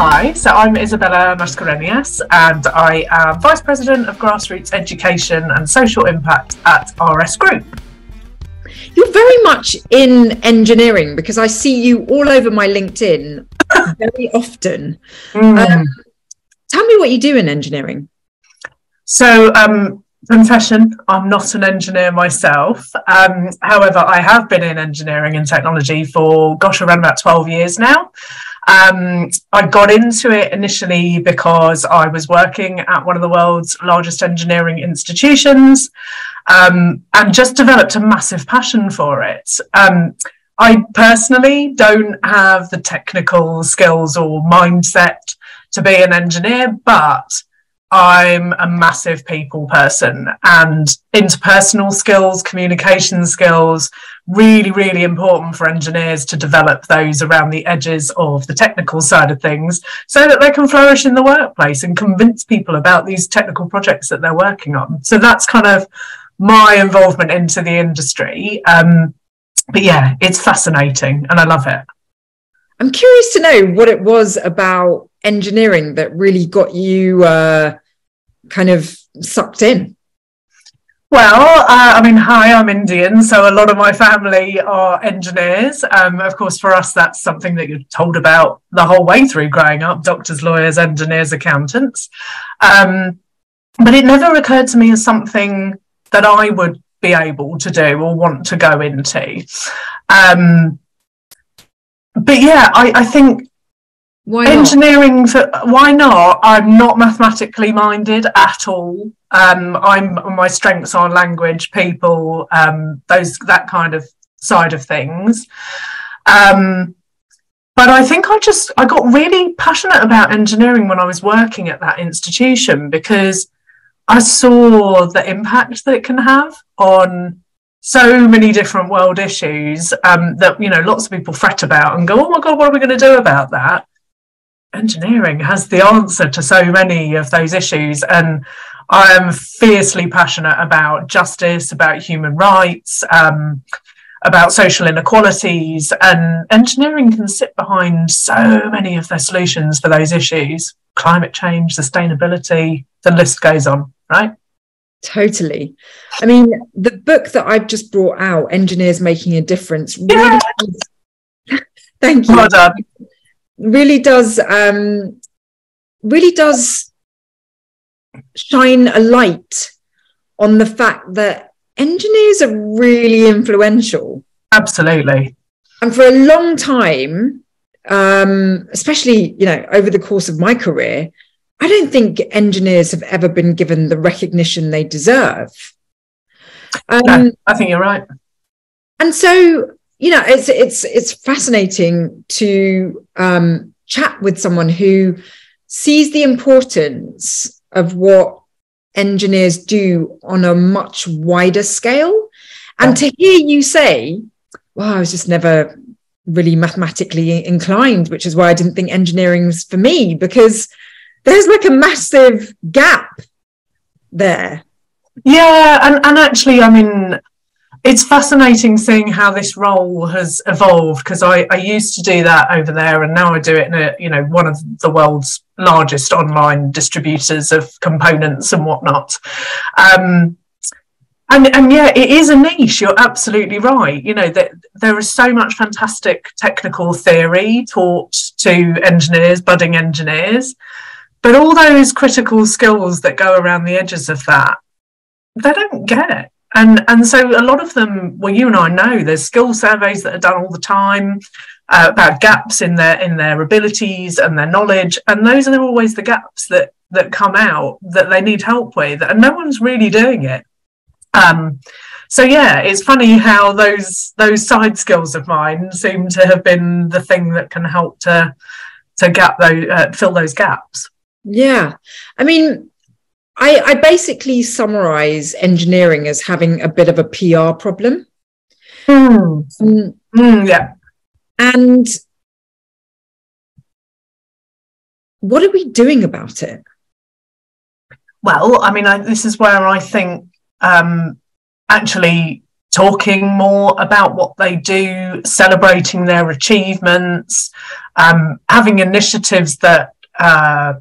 Hi, so I'm Isabella Mascarenhas and I am Vice President of Grassroots Education and Social Impact at RS Group. You're very much in engineering because I see you all over my LinkedIn very often. Mm. Um, tell me what you do in engineering. So, um, confession, I'm not an engineer myself. Um, however, I have been in engineering and technology for, gosh, around about 12 years now. Um, I got into it initially because I was working at one of the world's largest engineering institutions um, and just developed a massive passion for it. Um, I personally don't have the technical skills or mindset to be an engineer, but I'm a massive people person and interpersonal skills, communication skills, really, really important for engineers to develop those around the edges of the technical side of things so that they can flourish in the workplace and convince people about these technical projects that they're working on. So that's kind of my involvement into the industry. Um, but yeah, it's fascinating and I love it. I'm curious to know what it was about engineering that really got you uh, kind of sucked in? Well, uh, I mean, hi, I'm Indian, so a lot of my family are engineers. Um, of course, for us, that's something that you're told about the whole way through growing up doctors, lawyers, engineers, accountants. Um, but it never occurred to me as something that I would be able to do or want to go into. Um, but yeah, I, I think why engineering why not? I'm not mathematically minded at all. Um, i'm my strengths are language people um, those that kind of side of things. Um, but i think i just i got really passionate about engineering when i was working at that institution because i saw the impact that it can have on so many different world issues um, that you know lots of people fret about and go oh my god what are we going to do about that engineering has the answer to so many of those issues. And I am fiercely passionate about justice, about human rights, um, about social inequalities. And engineering can sit behind so many of the solutions for those issues climate change, sustainability, the list goes on, right? Totally. I mean, the book that I've just brought out, Engineers Making a Difference, really. Yeah. Thank you. Well really does um, really does shine a light on the fact that engineers are really influential. Absolutely. And for a long time, um, especially you know over the course of my career, I don't think engineers have ever been given the recognition they deserve. Um, no, I think you're right. And so you know, it's it's it's fascinating to um, chat with someone who sees the importance of what engineers do on a much wider scale, and to hear you say, "Well, I was just never really mathematically inclined," which is why I didn't think engineering was for me because there's like a massive gap there. Yeah, and and actually, I mean, it's fascinating seeing how this role has evolved because I, I used to do that over there and now I do it in a you know one of the world's largest online distributors of components and whatnot. Um, and, and yeah, it is a niche. You're absolutely right. You know that there is so much fantastic technical theory taught to engineers, budding engineers, but all those critical skills that go around the edges of that, they don't get it and and so a lot of them well you and i know there's skill surveys that are done all the time uh, about gaps in their in their abilities and their knowledge. And those are always the gaps that that come out that they need help with. And no one's really doing it. Um, so yeah it's funny how those those side skills of mine seem to have been the thing that can help to to gap those uh, fill those gaps. Yeah. I mean I, I basically summarize engineering as having a bit of a PR problem. Mm. Mm, mm, yeah. And what are we doing about it? Well, I mean, I, this is where I think um, actually talking more about what they do, celebrating their achievements, um, having initiatives that uh,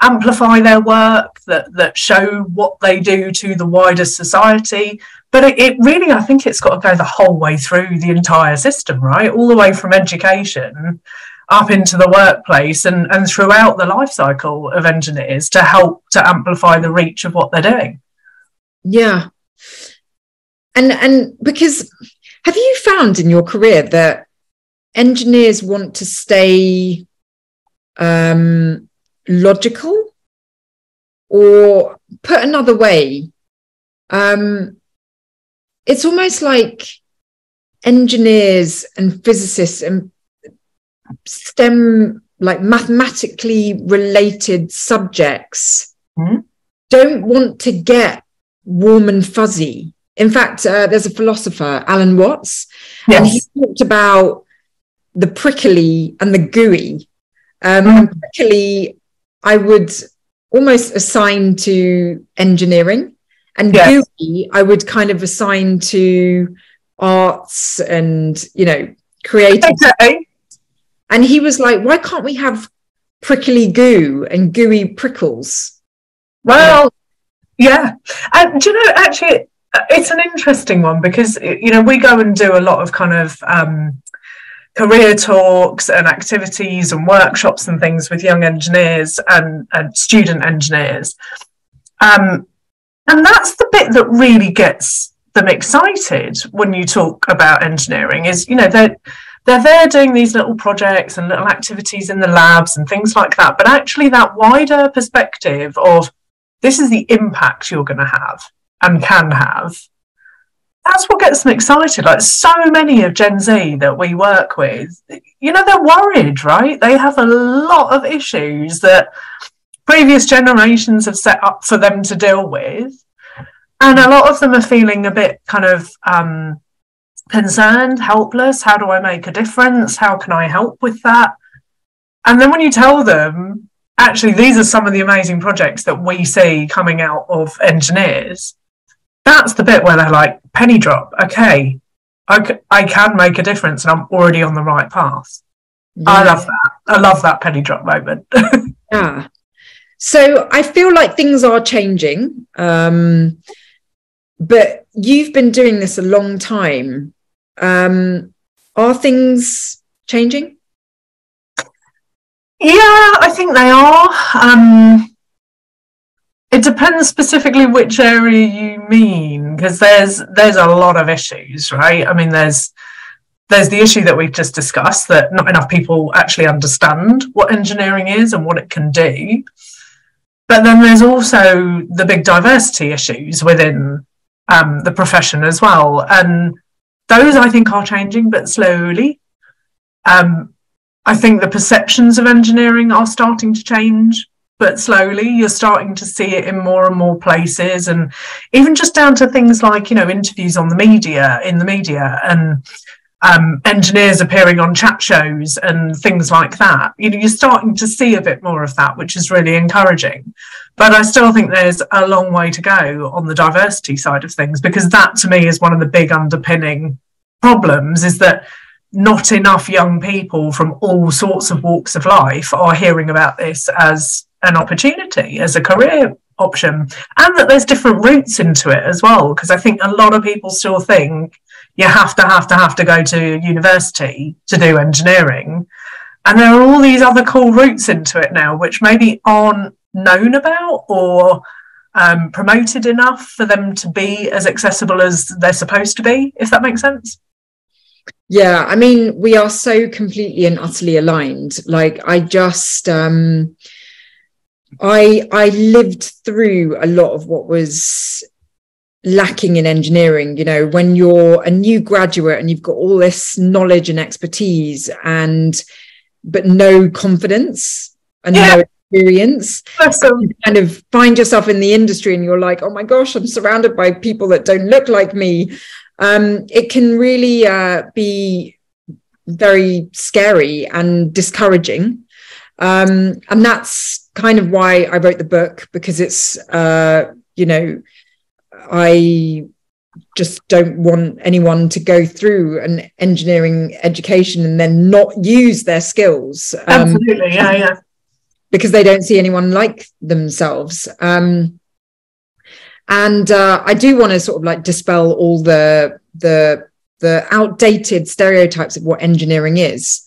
amplify their work, that that show what they do to the wider society. But it, it really, I think, it's got to go the whole way through the entire system, right? All the way from education up into the workplace and, and throughout the life cycle of engineers to help to amplify the reach of what they're doing. Yeah. And and because have you found in your career that engineers want to stay um, logical or put another way um, it's almost like engineers and physicists and STEM, like mathematically related subjects, mm-hmm. don't want to get warm and fuzzy. In fact, uh, there's a philosopher, Alan Watts, yes. and he talked about the prickly and the gooey. Um, mm-hmm. and prickly, I would almost assign to engineering, and yes. gooey, I would kind of assign to arts and you know creative. Okay. And he was like, why can't we have prickly goo and gooey prickles? Well, yeah. And do you know, actually, it's an interesting one because, you know, we go and do a lot of kind of um, career talks and activities and workshops and things with young engineers and, and student engineers. Um, and that's the bit that really gets them excited when you talk about engineering is, you know, they're, they're there doing these little projects and little activities in the labs and things like that. But actually, that wider perspective of this is the impact you're going to have and can have. That's what gets them excited. Like so many of Gen Z that we work with, you know, they're worried, right? They have a lot of issues that previous generations have set up for them to deal with. And a lot of them are feeling a bit kind of um, concerned, helpless. How do I make a difference? How can I help with that? And then when you tell them, actually, these are some of the amazing projects that we see coming out of engineers, that's the bit where they're like, penny drop, okay, I, c- I can make a difference and I'm already on the right path. Yeah. I love that. I love that penny drop moment. yeah. So I feel like things are changing. Um, but you've been doing this a long time. Um, are things changing? Yeah, I think they are. Um, it depends specifically which area you mean, because there's there's a lot of issues, right? I mean, there's there's the issue that we've just discussed that not enough people actually understand what engineering is and what it can do. But then there's also the big diversity issues within um, the profession as well, and those I think are changing, but slowly. Um, I think the perceptions of engineering are starting to change, but slowly. You're starting to see it in more and more places, and even just down to things like you know interviews on the media, in the media, and um, engineers appearing on chat shows and things like that. You know, you're starting to see a bit more of that, which is really encouraging. But I still think there's a long way to go on the diversity side of things because that to me is one of the big underpinning problems is that not enough young people from all sorts of walks of life are hearing about this as an opportunity, as a career option, and that there's different routes into it as well. Because I think a lot of people still think you have to have to have to go to university to do engineering. And there are all these other cool routes into it now, which maybe aren't known about or um, promoted enough for them to be as accessible as they're supposed to be, if that makes sense. Yeah, I mean, we are so completely and utterly aligned. Like, I just, um, I I lived through a lot of what was lacking in engineering you know when you're a new graduate and you've got all this knowledge and expertise and but no confidence and yeah. no experience awesome. you kind of find yourself in the industry and you're like oh my gosh i'm surrounded by people that don't look like me um, it can really uh, be very scary and discouraging um, and that's kind of why i wrote the book because it's uh, you know I just don't want anyone to go through an engineering education and then not use their skills. Um, Absolutely, yeah, yeah. Because they don't see anyone like themselves. Um, and uh, I do want to sort of like dispel all the the the outdated stereotypes of what engineering is.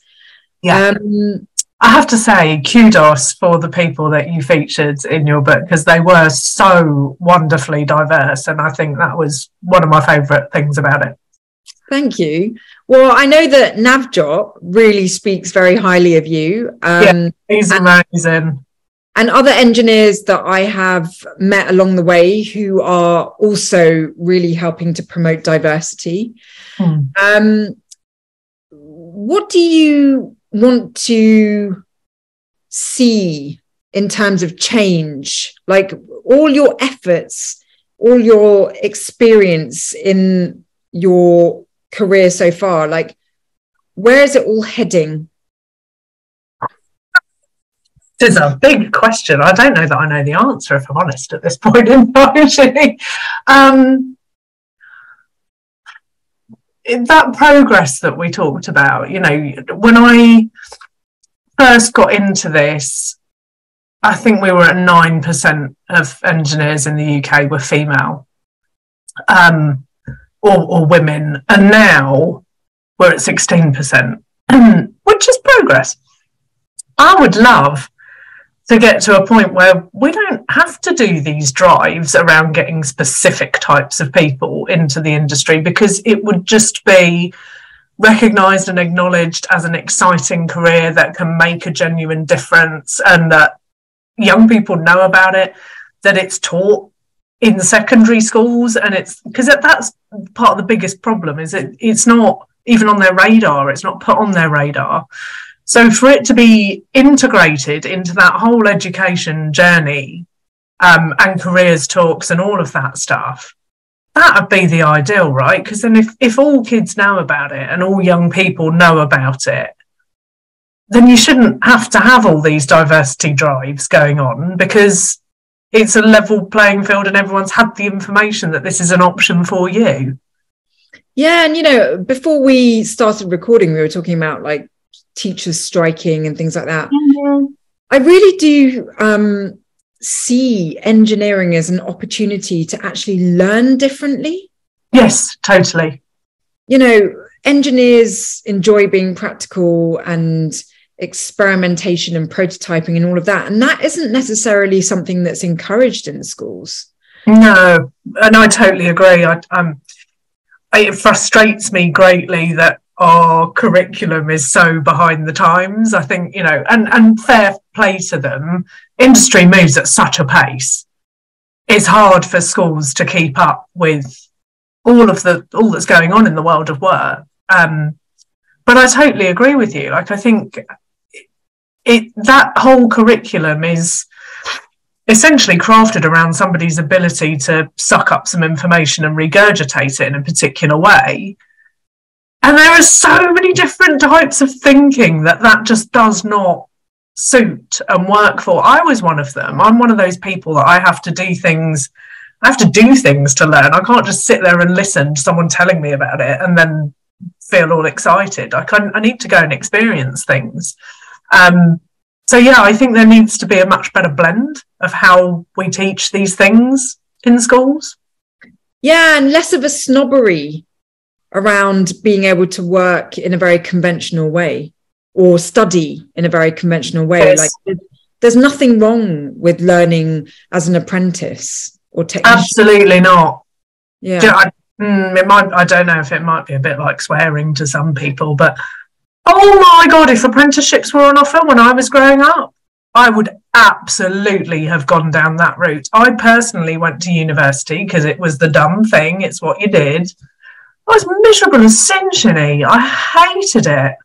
Yeah. Um, I have to say, kudos for the people that you featured in your book because they were so wonderfully diverse. And I think that was one of my favourite things about it. Thank you. Well, I know that Navjot really speaks very highly of you. Um, yeah, he's amazing. And, and other engineers that I have met along the way who are also really helping to promote diversity. Hmm. Um, what do you want to see in terms of change like all your efforts all your experience in your career so far like where is it all heading? This is a big question. I don't know that i know the answer if i'm honest at this point in time um, that progress that we talked about, you know, when I first got into this, I think we were at 9% of engineers in the UK were female um, or, or women. And now we're at 16%, which is progress. I would love to get to a point where we don't have to do these drives around getting specific types of people into the industry because it would just be recognized and acknowledged as an exciting career that can make a genuine difference and that young people know about it that it's taught in secondary schools and it's because that's part of the biggest problem is it it's not even on their radar it's not put on their radar so for it to be integrated into that whole education journey um, and careers talks and all of that stuff, that would be the ideal, right? Because then if, if all kids know about it and all young people know about it, then you shouldn't have to have all these diversity drives going on because it's a level playing field and everyone's had the information that this is an option for you. Yeah, and you know, before we started recording, we were talking about like teachers striking and things like that. Mm-hmm. I really do um, see engineering as an opportunity to actually learn differently. Yes, totally. You know, engineers enjoy being practical and experimentation and prototyping and all of that. And that isn't necessarily something that's encouraged in schools. No, and I totally agree. I, um, it frustrates me greatly that our curriculum is so behind the times. I think, you know, and, and fair play to them, industry moves at such a pace. It's hard for schools to keep up with all of the all that's going on in the world of work. Um, but I totally agree with you. Like I think it that whole curriculum is essentially crafted around somebody's ability to suck up some information and regurgitate it in a particular way and there are so many different types of thinking that that just does not suit and work for. I was one of them. I'm one of those people that I have to do things. I have to do things to learn. I can't just sit there and listen to someone telling me about it and then feel all excited. I can I need to go and experience things. Um, so yeah, I think there needs to be a much better blend of how we teach these things in schools. Yeah, and less of a snobbery around being able to work in a very conventional way or study in a very conventional way. Yes. Like there's nothing wrong with learning as an apprentice or technician. Absolutely not. Yeah. I, mm, it might, I don't know if it might be a bit like swearing to some people, but oh my God, if apprenticeships were on offer when I was growing up, I would absolutely have gone down that route. I personally went to university because it was the dumb thing, it's what you did. I was miserable as sin, I hated it.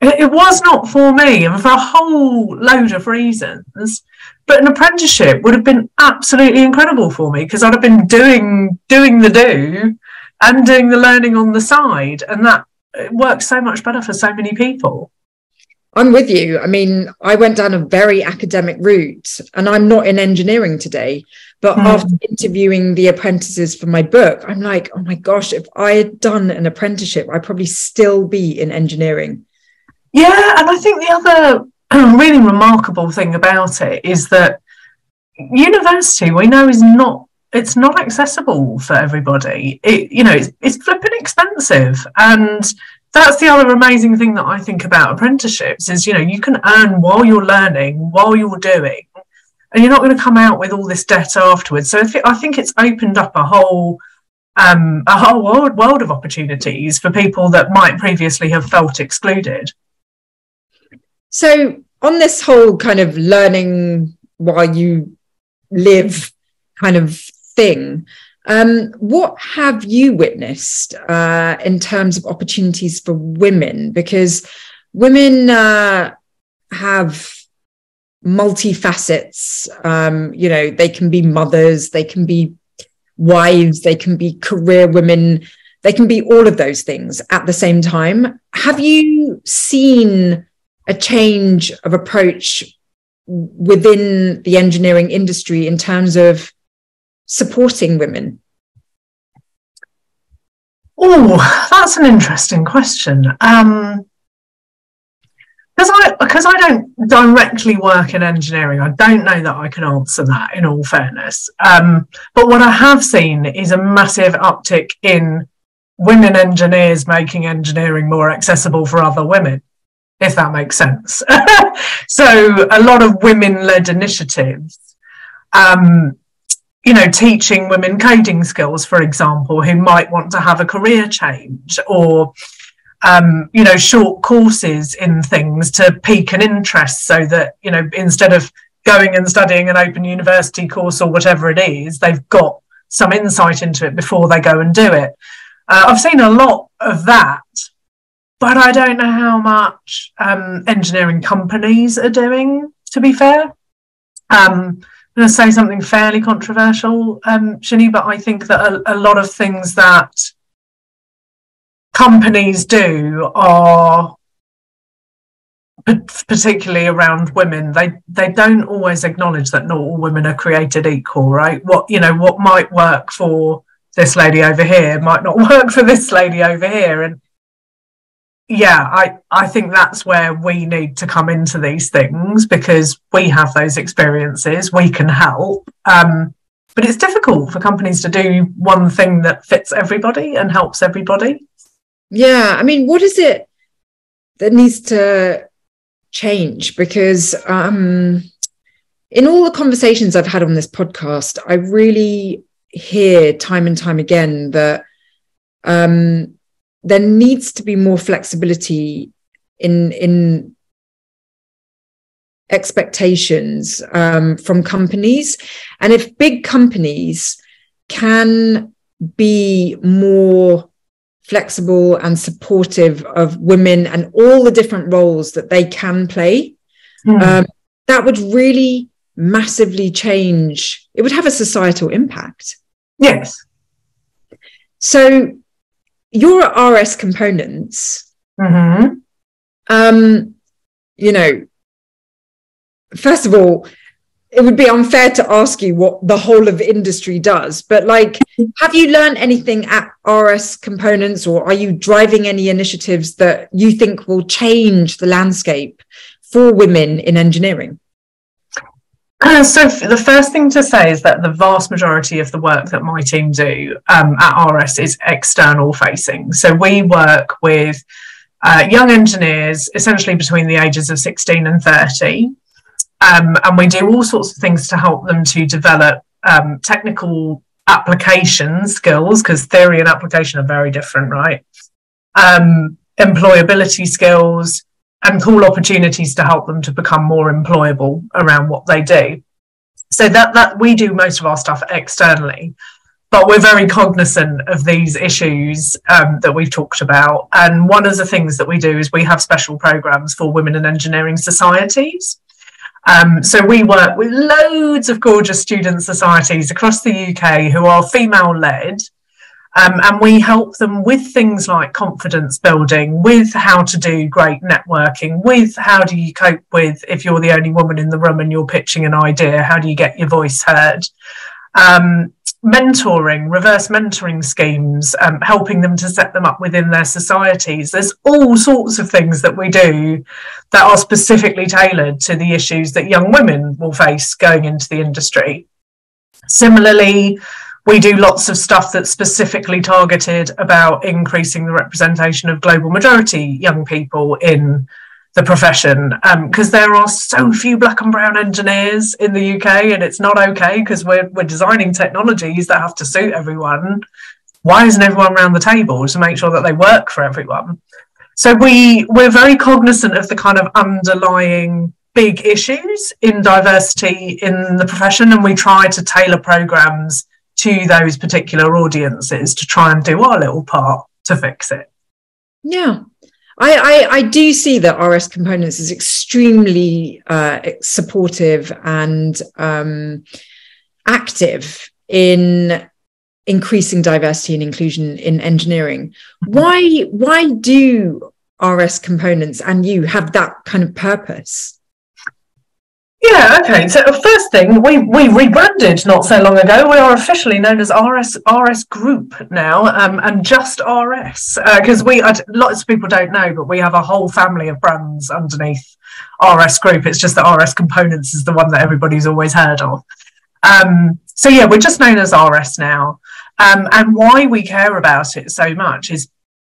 it. Was not for me, and for a whole load of reasons. But an apprenticeship would have been absolutely incredible for me because I'd have been doing doing the do and doing the learning on the side, and that works so much better for so many people. I'm with you. I mean, I went down a very academic route and I'm not in engineering today. But mm. after interviewing the apprentices for my book, I'm like, oh my gosh, if I had done an apprenticeship, I'd probably still be in engineering. Yeah. And I think the other really remarkable thing about it is that university, we know, is not it's not accessible for everybody. It, you know, it's, it's flipping expensive. And that's the other amazing thing that I think about apprenticeships is, you know, you can earn while you're learning, while you're doing, and you're not going to come out with all this debt afterwards. So I think it's opened up a whole um, a whole world, world of opportunities for people that might previously have felt excluded. So on this whole kind of learning while you live kind of thing, um, what have you witnessed uh, in terms of opportunities for women? Because women uh, have multifacets. Um, you know, they can be mothers, they can be wives, they can be career women, they can be all of those things at the same time. Have you seen a change of approach within the engineering industry in terms of supporting women? Oh, that's an interesting question. Um, because I because I don't directly work in engineering, I don't know that I can answer that. In all fairness, um, but what I have seen is a massive uptick in women engineers making engineering more accessible for other women, if that makes sense. so a lot of women-led initiatives um, you know, teaching women coding skills, for example, who might want to have a career change or, um, you know, short courses in things to pique an interest so that, you know, instead of going and studying an open university course or whatever it is, they've got some insight into it before they go and do it. Uh, I've seen a lot of that, but I don't know how much um, engineering companies are doing, to be fair. Um, going to say something fairly controversial, um, Shini, but I think that a, a lot of things that companies do are particularly around women. They they don't always acknowledge that not all women are created equal right? What you know what might work for this lady over here might not work for this lady over here. And yeah, I, I think that's where we need to come into these things because we have those experiences, we can help. Um, but it's difficult for companies to do one thing that fits everybody and helps everybody. Yeah, I mean, what is it that needs to change? Because um, in all the conversations I've had on this podcast, I really hear time and time again that um, there needs to be more flexibility in in expectations um, from companies. And if big companies can be more flexible and supportive of women and all the different roles that they can play mm. um, that would really massively change it would have a societal impact. Yes. So your RS components, mm-hmm. um, you know, first of all, it would be unfair to ask you what the whole of industry does, but like, have you learned anything at RS components or are you driving any initiatives that you think will change the landscape for women in engineering? So the first thing to say is that the vast majority of the work that my team do um, at RS is external facing. So we work with uh, young engineers, essentially between the ages of 16 and 30. Um, and we do all sorts of things to help them to develop um, technical application skills, because theory and application are very different, right? Um, employability skills, and cool opportunities to help them to become more employable around what they do. So that that we do most of our stuff externally, but we're very cognizant of these issues um, that we've talked about. And one of the things that we do is we have special programs for women in engineering societies. Um, so we work with loads of gorgeous student societies across the UK who are female led Um, and we help them with things like confidence building, with how to do great networking, with how do you cope with if you're the only woman in the room and you're pitching an idea, how do you get your voice heard? Um, mentoring, reverse mentoring schemes, um, helping them to set them up within their societies. There's all sorts of things that we do that are specifically tailored to the issues that young women will face going into the industry. Similarly, we do lots of stuff that's specifically targeted about increasing the representation of global majority young people in the profession because um, there are so few black and brown engineers in the UK and it's not okay because we're, we're designing technologies that have to suit everyone. Why isn't everyone around the table to make sure that they work for everyone? So we we're very cognizant of the kind of underlying big issues in diversity in the profession and we try to tailor programs to those particular audiences to try and do our little part to fix it. Yeah. I, I, I do see that RS Components is extremely uh, supportive and um, active in increasing diversity and inclusion in engineering. Mm-hmm. Why why do RS Components and you have that kind of purpose? Yeah, okay. So first thing, we we rebranded not so long ago. We are officially known as RS RS Group now, um, and just RS because uh, we lots of people don't know, but we have a whole family of brands underneath RS Group. It's just that RS Components is the one that everybody's always heard of. Um, so yeah, we're just known as RS now, um, and why we care about it so much is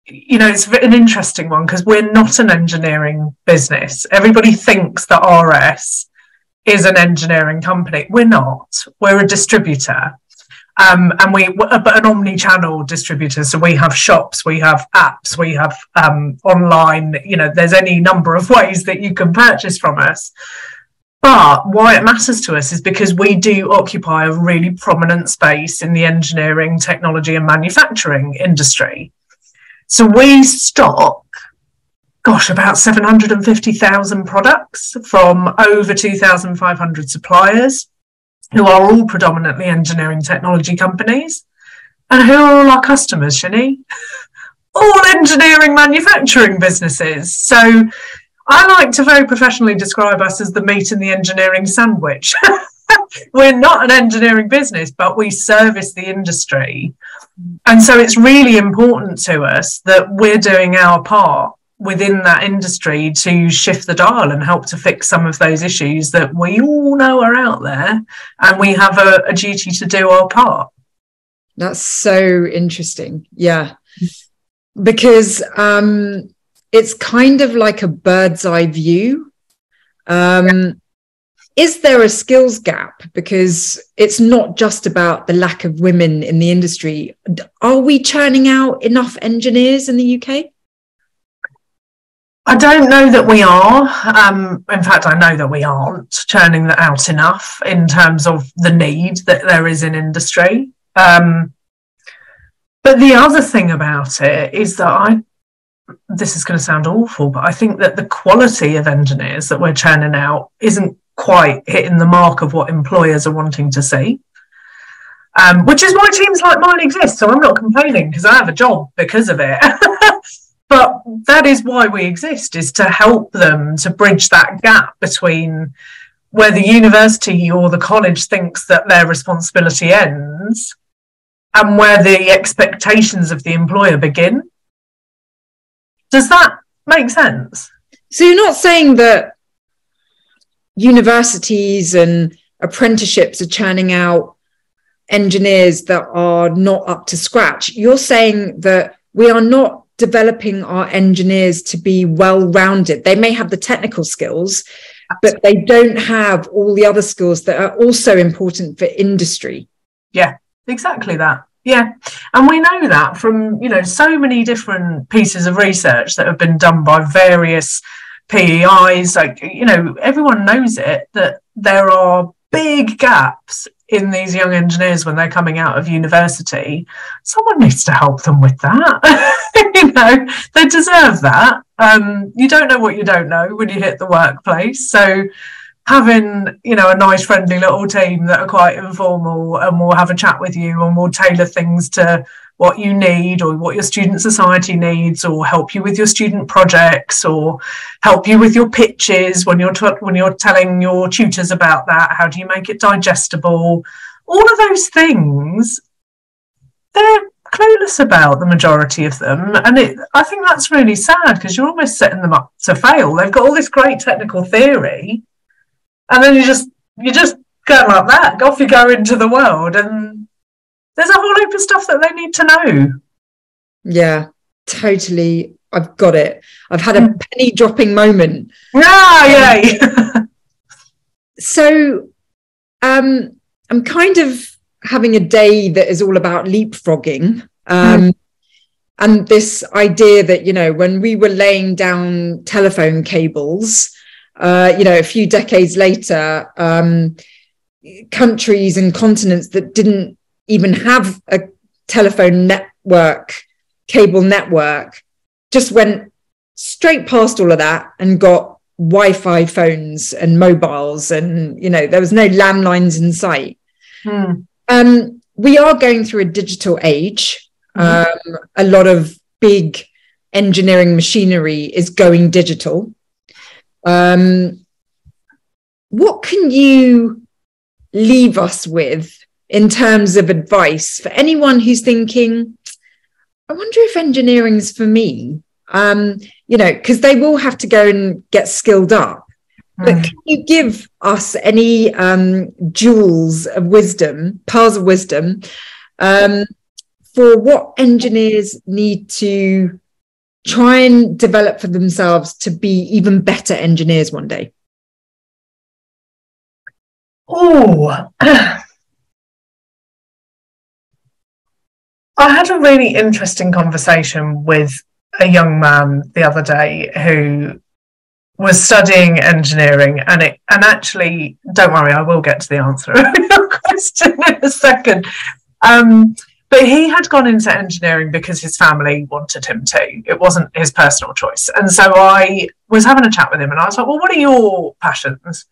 you know, it's an interesting one because we're not an engineering business. Everybody thinks that RS is an engineering company. We're not. We're a distributor. Um, and we but an omni-channel distributor so we have shops we have apps we have um, online you know there's any number of ways that you can purchase from us but why it matters to us is because we do occupy a really prominent space in the engineering technology and manufacturing industry so we stock gosh, about 750,000 products from over 2,500 suppliers who are all predominantly engineering technology companies. And who are all our customers, Shini? all engineering manufacturing businesses. So I like to very professionally describe us as the meat and the engineering sandwich. We're not an engineering business, but we service the industry. And so it's really important to us that we're doing our part within that industry to shift the dial and help to fix some of those issues that we all know are out there and we have a, a duty to do our part. That's so interesting. Yeah. Because um it's kind of like a bird's eye view. Um is there a skills gap? Because it's not just about the lack of women in the industry. Are we churning out enough engineers in the uk I don't know that we are. Um, in fact, I know that we aren't churning that out enough in terms of the need that there is in industry. Um, but the other thing about it is that I, this is going to sound awful, but I think that the quality of engineers that we're churning out isn't quite hitting the mark of what employers are wanting to see. Um, which is why teams like mine exist. So I'm not complaining because I have a job because of it. but that is why we exist is to help them to bridge that gap between where the university or the college thinks that their responsibility ends and where the expectations of the employer begin. Does that make sense? So you're not saying that universities and apprenticeships are churning out engineers that are not up to scratch. You're saying that we are not developing our engineers to be well rounded. They may have the technical skills, but they don't have all the other skills that are also important for industry. Yeah, exactly that. Yeah. And we know that from, you know, so many different pieces of research that have been done by various PEIs. Like, you know, everyone knows it that there are big gaps in these young engineers when they're coming out of university, someone needs to help them with that. you know, they deserve that. Um, you don't know what you don't know when you hit the workplace. So having you know a nice friendly little team that are quite informal and will have a chat with you and will tailor things to what you need or what your student society needs or help you with your student projects or help you with your pitches when you're t- when you're telling your tutors about that. How do you make it digestible? All of those things they're clueless about the majority of them. And it i think that's really sad because you're almost setting them up to fail. They've got all this great technical theory and then you just you just go like that. Off you go into the world. And there's a whole heap of stuff that they need to know. Yeah totally. I've got it. I've had a hmm. penny dropping moment. Ah yay. So um i'm kind of having a day that is all about leapfrogging. Um mm. and this idea that you know when we were laying down telephone cables uh, you know, a few decades later, um, countries and continents that didn't even have a telephone network, cable network, just went straight past all of that and got Wi-Fi phones and mobiles, and you know, there was no landlines in sight. Hmm. Um, we are going through a digital age. Mm-hmm. Um, a lot of big engineering machinery is going digital. Um, what can you leave us with in terms of advice for anyone who's thinking, I wonder if engineering's for me? Um, you know, because they will have to go and get skilled up. But hmm. can you give us any um, jewels of wisdom, pearls of wisdom, um, for what engineers need to try and develop for themselves to be even better engineers one day? Oh, I had a really interesting conversation with a young man the other day who was studying engineering and it and actually don't worry i will get to the answer of your question in a second um, but he had gone into engineering because his family wanted him to. It wasn't his personal choice. And so I was having a chat with him and I was like, well, what are your passions?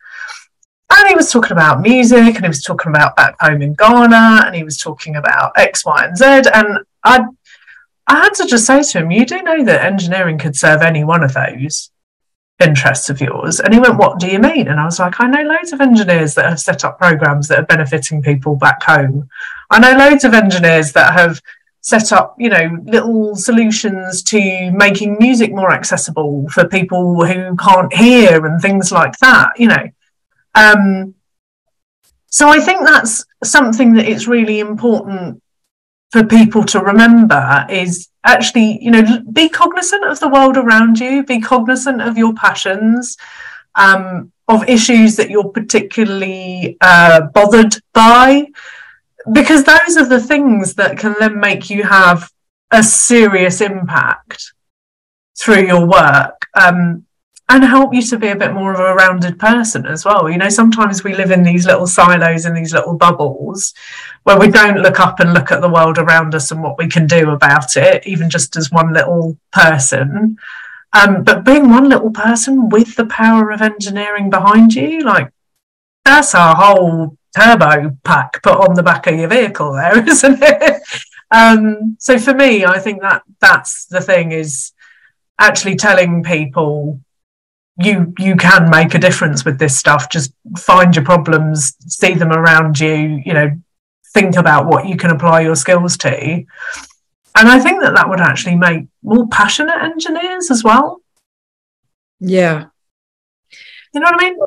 And he was talking about music and he was talking about back home in Ghana and he was talking about X, Y, and Z. And I I had to just say to him, you do know that engineering could serve any one of those interests of yours? And he went, What do you mean? And I was like, I know loads of engineers that have set up programs that are benefiting people back home. I know loads of engineers that have set up, you know, little solutions to making music more accessible for people who can't hear and things like that, you know. Um, so I think that's something that it's really important for people to remember is actually, you know, be cognizant of the world around you, be cognizant of your passions, um, of issues that you're particularly uh, bothered by, because those are the things that can then make you have a serious impact through your work. Um, and help you to be a bit more of a rounded person as well. You know, sometimes we live in these little silos and these little bubbles where we don't look up and look at the world around us and what we can do about it, even just as one little person. Um, but being one little person with the power of engineering behind you, like that's a whole turbo pack put on the back of your vehicle there, isn't it? Um, so for me, I think that that's the thing is actually telling people you you can make a difference with this stuff. Just find your problems see them around you you know think about what you can apply your skills to. And i think that that would actually make more passionate engineers as well. Yeah. You know what i mean?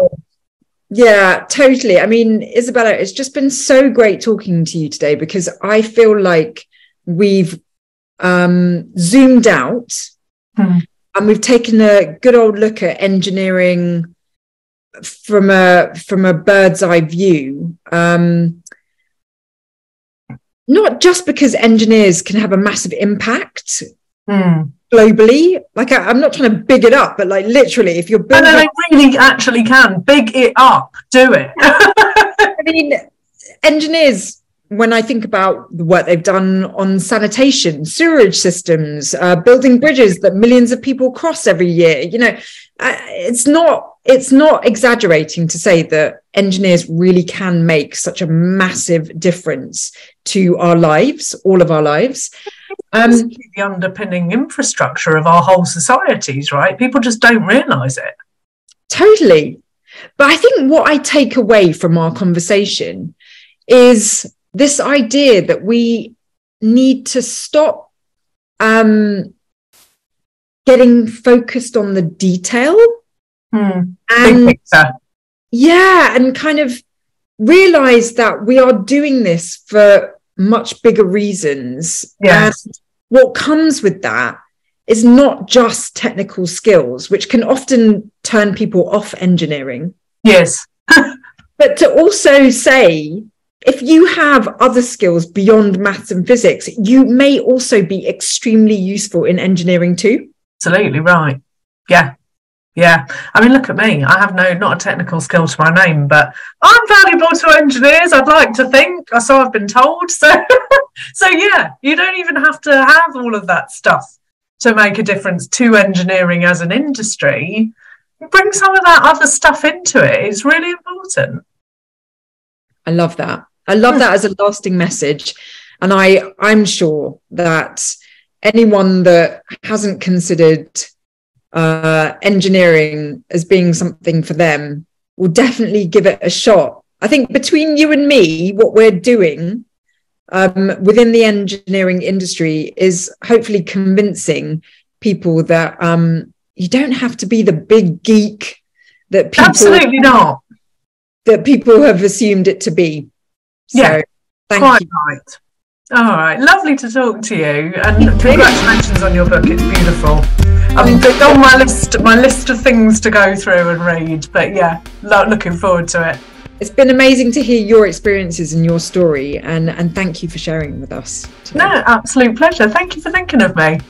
Yeah totally. I mean isabella it's just been so great talking to you today because i feel like we've um zoomed out hmm and we've taken a good old look at engineering from a from a bird's eye view. Um, not just because engineers can have a massive impact mm. globally. Like I, am not trying to big it up but like literally if you're building no, no, they really actually can big it up. Do it. I mean engineers when I think about what they've done on sanitation, sewerage systems, uh, building bridges that millions of people cross every year, you know, uh, it's not it's not exaggerating to say that engineers really can make such a massive difference to our lives, all of our lives. Um, the underpinning infrastructure of our whole societies, right? People just don't realize it. Totally. But I think what I take away from our conversation is this idea that we need to stop um, getting focused on the detail. Hmm. and yeah and kind of realize that we are doing this for much bigger reasons. Yes. and what comes with that is not just technical skills which can often turn people off engineering. Yes. But to also say if you have other skills beyond maths and physics you may also be extremely useful in engineering too absolutely right yeah yeah, I mean, look at me. I have no not a technical skill to my name, but I'm valuable to engineers. I'd like to think, so I've been told. So, so yeah, you don't even have to have all of that stuff to make a difference to engineering as an industry. Bring some of that other stuff into it. It's really important. I love that. I love that as a lasting message, and I I'm sure that anyone that hasn't considered uh, engineering as being something for them will definitely give it a shot. I think between you and me, what we're doing um, within the engineering industry is hopefully convincing people that um, you don't have to be the big geek that people absolutely not that people have assumed it to be. So, yeah, quite you. right. All right, lovely to talk to you, and congratulations on your book. It's beautiful. I'm on my list, my list of things to go through and read. But yeah, lo- looking forward to it. It's been amazing to hear your experiences and your story, and and thank you for sharing with us. Today. No, absolute pleasure. Thank you for thinking of me.